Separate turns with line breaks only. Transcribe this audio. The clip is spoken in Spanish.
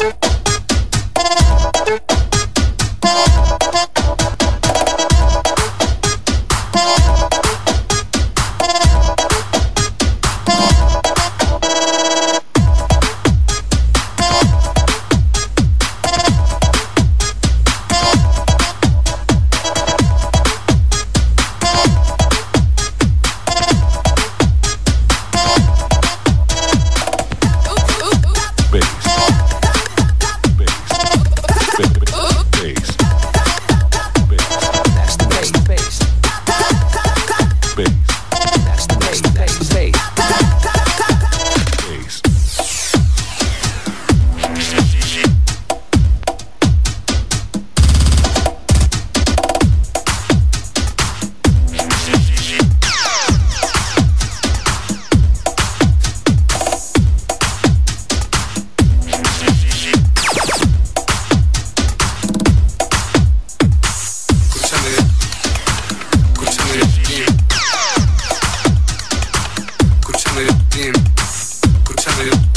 you Escúchame, escúchame.